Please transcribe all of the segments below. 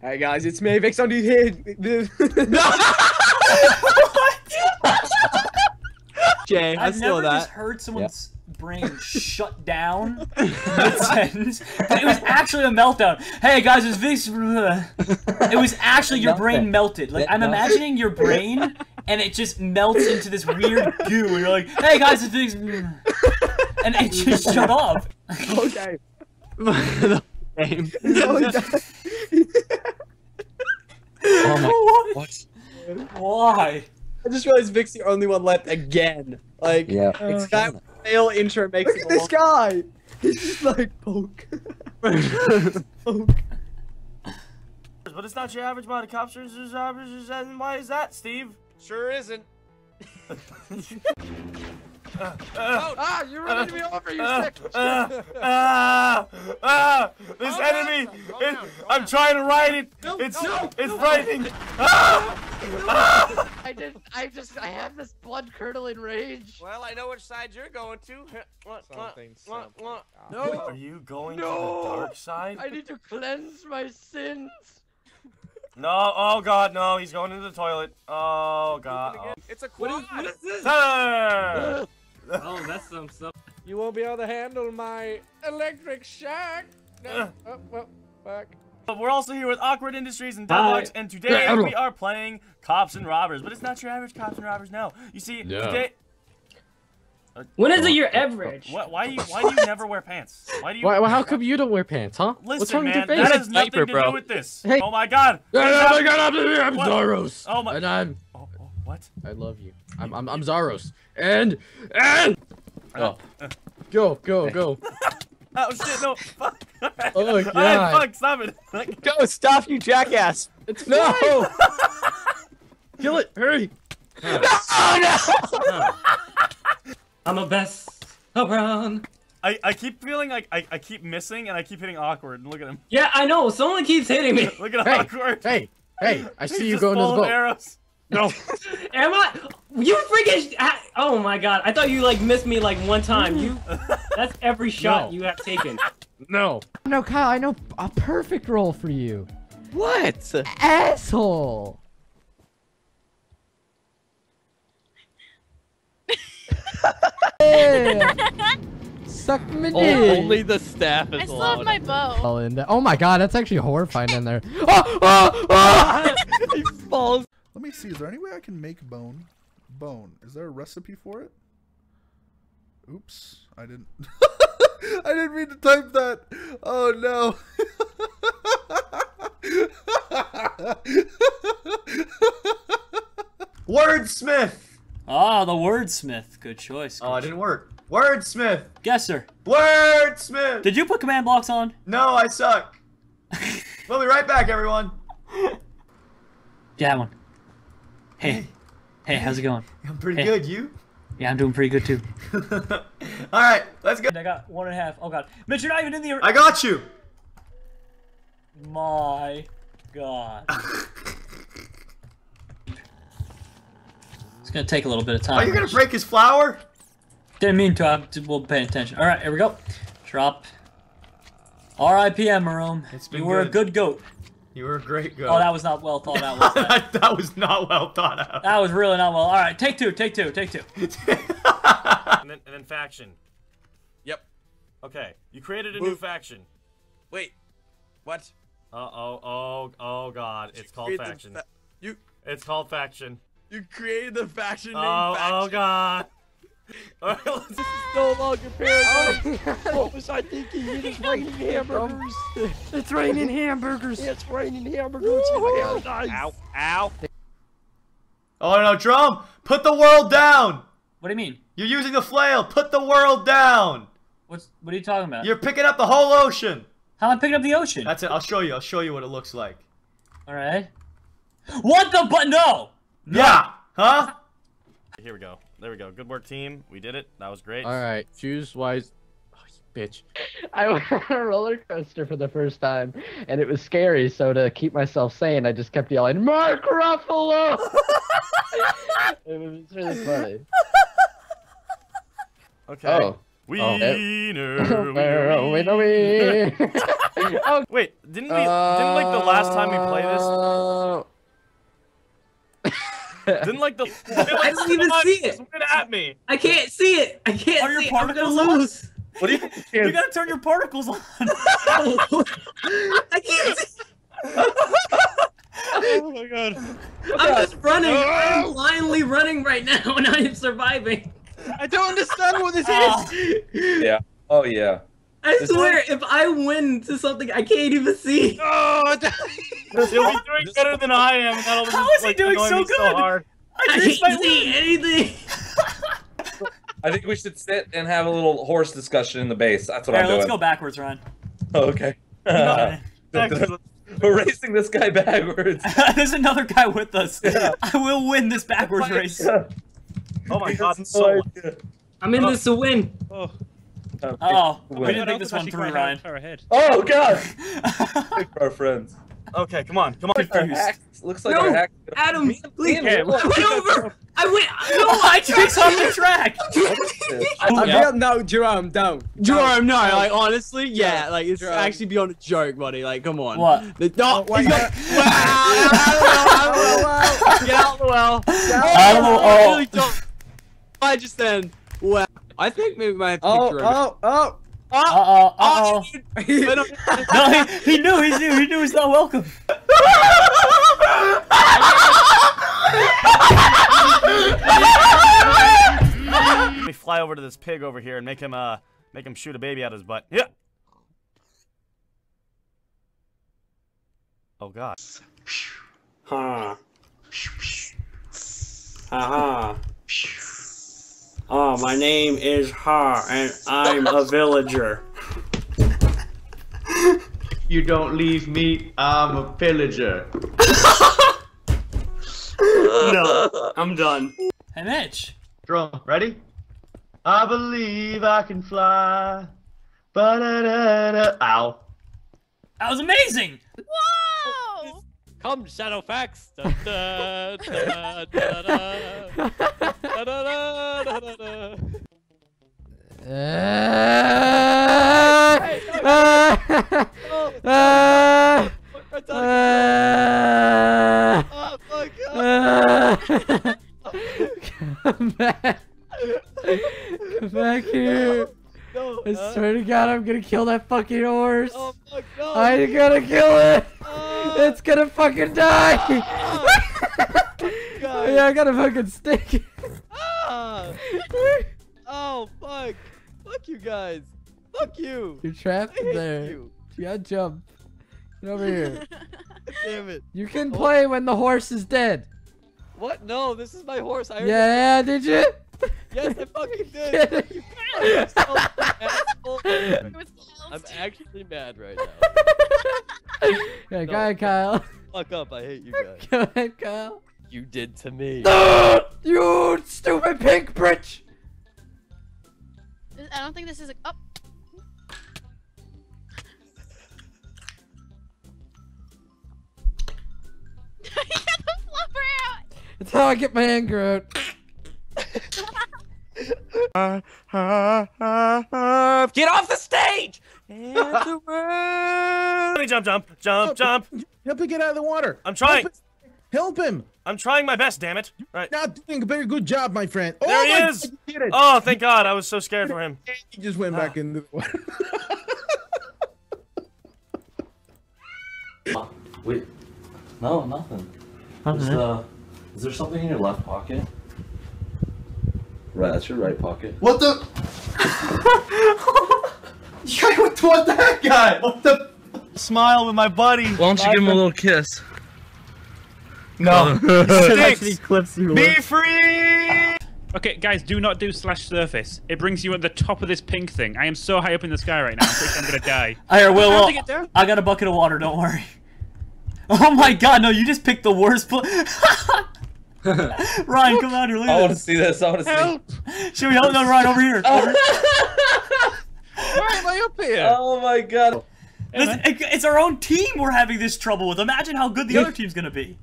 Hey guys, it's me, Vix on here. Jay, I I've saw never that. just heard someone's brain shut down mid-sentence. It was actually a meltdown. Hey guys, it's Vix. It was actually your brain melted. Like I'm imagining your brain, and it just melts into this weird goo. And you're like, hey guys, it's Vix. And it just shut off. okay. the game. No, it doesn't. Oh my. What? Why? I just realized Vic's the only one left again. Like, Yeah. Uh, it's that fail intro makes Look it at this guy. He's just like poke. poke. But it's not your average body cops. It's just average. And why is that, Steve? Sure isn't. ah, you're running me over, you uh, sick. uh, ah, ah, this Calm enemy. son, calm it- down, calm I'm down. trying to ride it. it's it's frightening. Ah, ah. I did. I just. I have this blood curdling rage. Well, I know which side you're going to. Something, What, something. what? No. Are you going No. to the dark side? I need to cleanse my sins. No. Oh God, no. He's going into the toilet. Oh God. Oh. It's a quad. Sir! oh, that's some stuff. You won't be able to handle my electric shock. Uh. Oh, oh, fuck. But we're also here with Awkward Industries and Hi. Deadlox, and today we are playing Cops and Robbers. But it's not your average Cops and Robbers, no. You see, today. Uh, When is it your average? What, why do you why do you never wear pants? Why do you? Why, how come you don't wear pants, huh? Listen, What's wrong man, with your face? that has nothing diaper, to bro. do with this. Hey. Oh my God! Oh my god, I'm, I'm What? Zaros. Oh my- And I'm, Oh, oh, what? I love you. I'm, I'm, I'm Zaros. And, and. Oh. Go, go, go. Oh shit! No! Fuck! Oh, Alright, God. fuck! Stop it! Go, stop, you jackass. It's no. Kill it, hurry. No no I'm a best around. I I keep feeling like I, I keep missing and I keep hitting awkward. Look at him. Yeah, I know. Someone keeps hitting me. Look at Hey, awkward. hey, hey! I He's see you going to the full of boat. arrows. No. Am I? You freaking! I- Oh my god! I thought you like missed me like one time. You. That's every shot No. you have taken. No. No, Kyle, I know a perfect role for you. What? Asshole. Yeah. Suck me O- oh, dick. only the staff is I still have my bow. Oh, oh my god, that's actually horrifying in there. Oh, oh, oh! he falls. Let me see. Is there any way I can make bone? Bone. Is there a recipe for it? Oops. I didn't. I didn't mean to type that. Oh no. Wordsmith. Ah, the wordsmith. Good choice. Oh, it didn't work. Wordsmith. Guesser. Wordsmith. Did you put command blocks on? No, I suck. we'll be right back, everyone. Yeah, that one. Hey. Hey, how's it going? I'm pretty Hey. good. You? Yeah, I'm doing pretty good too. All right, let's go. I got one and a half. Oh god. Mitch, you're not even in the. I got you. My god. it's gonna take a little bit of time. Are you gonna break his flower? Didn't mean to. I'm we'll pay attention. All right, here we go. Drop. R.I.P. Emerome. You were a good. good goat. You were a great goat. Oh, that was not well thought out. Was that? that, that was not well thought out. that was really not well. All right, take two. Take two. Take two. And then, and then faction. Yep. Okay, you created a new faction. Wait. What? Uh oh, oh, oh god, it's called faction. fa- you It's called faction. you created the faction named Oh, faction. oh god. Alright, let's No longer paranoid. What was I thinking? It is raining hamburgers. It's raining hamburgers. It's raining hamburgers. Oh, nice. Ow, ow. Oh no, drum! Put the world down. What do you mean? You're using the flail. Put the world down. What's what are you talking about? You're picking up the whole ocean. How am I picking up the ocean? That's it. I'll show you. I'll show you what it looks like. All right. What the but no. Yeah. Huh? Here we go. There we go. Good work, team. We did it. That was great. All right, choose wise. Oh, bitch. I went on a roller coaster for the first time, and it was scary. So to keep myself sane, I just kept yelling, "Mark Ruffalo!" it was really funny. Okay. Oh, Wiener. Oh. Where are we, are oh, Wait, didn't we? didn't like the last time we played this? Uh, Didn't like the. I don't even see it. Spit at me. I can't see it. I can't Are your see it. I'm gonna particles on? lose. What do you You gotta turn your particles on. I can't see. Oh my god. I'm just running. I'm blindly running right now, and I am surviving. I don't understand what this Ah. is. Yeah. Oh yeah. I This swear, if I win to something I can't even see. Oh, I don't- You'll be doing better than I am. and That'll How just, is he like, doing so me good? hard. I I can't see anything. I think we should sit and have a little horse discussion in the base. That's what Alright, I'm doing. let's go backwards, Ryan. Oh, okay. Excellent. We're racing this guy backwards. There's another guy with us. I will win this backwards race. Oh my god, it's so. idea. I'm in this to win. Oh. Oh, oh we didn't think this one through, Ryan. ahead. Oh god! Pick our friends. Okay, come on, come on. Our Confused. looks like No, our hacks. Adam, please. Okay, I went over. I went. No, I tricks on the track. I feel no, Jerome, don't. Jerome, no, like, honestly, yeah, like it's Jerome. actually beyond a joke, buddy. Like, come on. What? The, no, oh, wait, he's got, Get out of the well. Out of the well. I really don't. I just then. Well, I think maybe my might have to pick Oh, oh, oh. Uh oh, uh oh. I don't- No, he, he knew, he knew, he knew he's not welcome. Let me fly over to this pig over here and make him uh make him shoot a baby out of his butt. Yeah. Oh god. Huh. Haha. Oh, my name is Ha, and I'm a villager. You don't leave me, I'm a pillager. no, I'm done. Hey, Mitch. Drum, ready? I believe I can fly. Ba-da-da-da. Ow. That was amazing. Whoa! Come, Shadowfax! Da, da, da, da, da, da, da, da. Come back. Come back here. I swear to God, I'm gonna kill that fucking horse. Oh I'm gonna kill it. Oh. It's gonna fucking die. Oh. yeah, I got a fucking stick. Oh, fuck. Fuck you guys. Fuck you. You're trapped I in hate there. you. You gotta jump. Get over here. Damn it. You can play when the horse is dead. What? No, this is my horse. I already- Yeah, did you? Yes, I fucking did. it. You asshole, asshole. It was I'm actually mad right now. Yeah, No. go ahead, Kyle. Fuck up. I hate you guys. Go ahead, Kyle. You did to me. You stupid pink bitch! I don't think this is a. Oh. you got the flubber out. That's how I get my anger out. Get off the stage! Let me jump, jump, jump, jump. Help him get out of the water. I'm trying. Help, help him. I'm trying my best. Damn it! Right. Not doing a very good job, my friend. There oh he my is. God, you did it. Oh, thank God! I was so scared for him. He just went back into the water. Wait. No, nothing. Is, uh, is there something in your left pocket? Right, that's your right pocket. What the? Yeah, what, what the heck, guy? What the? Smile with my buddy. Why don't you give him a little kiss? No. actually clips you. Be free. Okay, guys, do not do slash surface. It brings you at the top of this pink thing. I am so high up in the sky right now. I'm pretty sure I'm gonna die. Here, Will, How Will, get down? I got a bucket of water. Don't worry. Oh my God! No, you just picked the worst place. Ryan, come out here. Look I want to see this. I want to see. Help! Should we help? No, Ryan, over here. Over. Why am I up here? Oh my god. This- it- it's our own team we're having this trouble with. Imagine how good the other team's gonna be.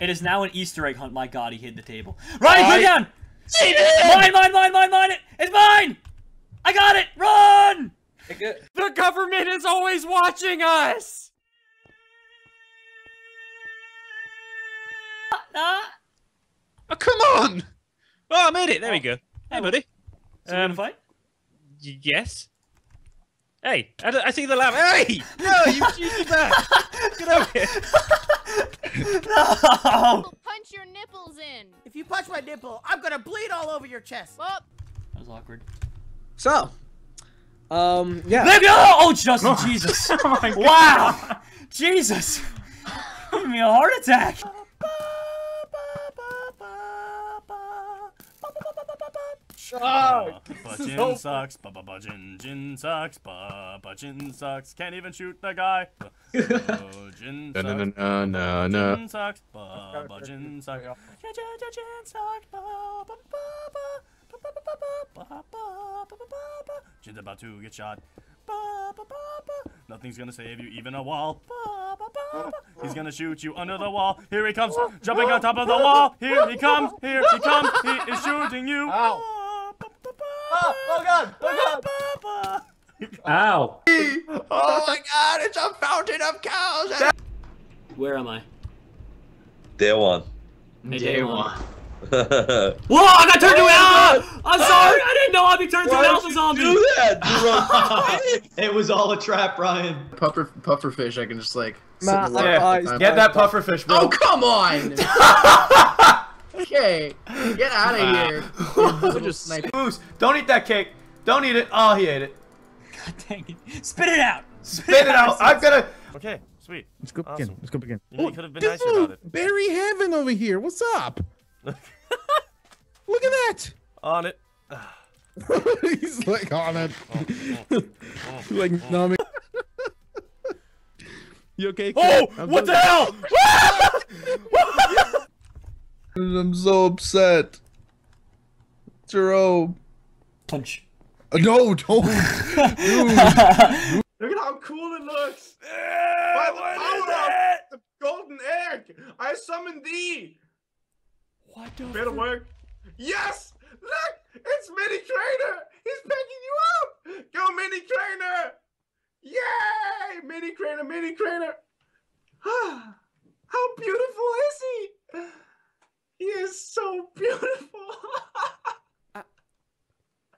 It is now an Easter egg hunt. My God, he hid the table. Ryan, put it down. Mine, mine, mine, mine, mine. It. It's mine. I got it! Run! The government is always watching us. Ah. Oh, come on! Oh, I made it. There we go. Hey, buddy. So um, fight? Yes. Hey, I, I see the lamp. Hey! No, you cheated back. Get over here. No! Punch your nipples in. If you punch my nipple, I'm gonna bleed all over your chest. Well, That was awkward. So, um, yeah. Let go! Oh, Justin, Jesus. wow! Jesus! Give me a heart attack. Ba ba Jin sucks. Ba ba ba Jin Jin sucks. Ba ba Jin sucks. Can't even shoot the guy. Ba ba Jin No, sucks. no, no, no, no. Jin sucks. Ba ba Jin sucks. Jin Jin Jin Jin sucks. Ba ba ba ba ba ba ba ba ba ba ba ba ba ba. Jin's about to get shot. Ba ba ba ba. Nothing's gonna save you, even a wall. Ba ba ba ba. He's gonna shoot you under the wall. Here he comes, jumping on top of the wall. Here he comes. Here he comes. He is shooting you. Oh, oh god! Oh god! Ow. Oh my god! It's a fountain of cows. Where am I? Day one. Hey, day one. Whoa, Whoa! I got turned to an alpha. I'm sorry. I didn't know I'd be turned to an alpha zombie. do that? it was all a trap, Ryan. Puffer, puffer fish. I can just like. sit Nah, in the yeah. Get that puffer fish, oh, bro. Oh come on! okay, get out of here. Just snipe. Moose, don't eat that cake. Don't eat it. Oh, he ate it. God dang it. Spit it out. Spit it out. I'm gonna. Okay, sweet. Let's go Awesome. begin. Let's go begin. You could have been nicer about it. Barry Heaven over here. What's up? Look at that. On it. He's like on it. Oh, oh, oh, like numbing. You okay? Oh, kid? I'm what the hell? I'm so upset. Jerome. Punch. Uh, No, don't. Look at how cool it looks. By the power of the golden egg, I summon thee. What the? Better work. Yes! Look! It's Mini Trainer! He's picking you up! Go, Mini Trainer! Yay! Mini Trainer, Mini Trainer! How beautiful is he? He is so beautiful!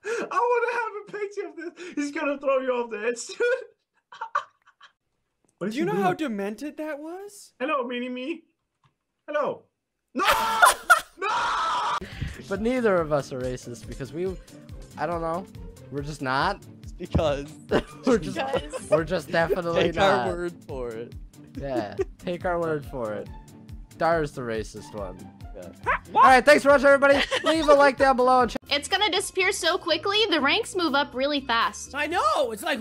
Uh, I want to have a picture of this. He's gonna throw you off the edge, dude. What is Do you he know how demented that was? Hello, Mini Me. Hello. No! No! But neither of us are racist because we, I don't know, we're just not. Because. we're just, Because. we're just definitely Take not. our word for it. Yeah, take our word for it. Dar's the racist one. All right, thanks for watching, everybody. Leave a like down below and check. It's gonna disappear so quickly, the ranks move up really fast. I know. It's like.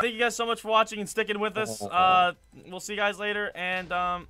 Thank you guys so much for watching and sticking with us. Uh, we'll see you guys later, and um.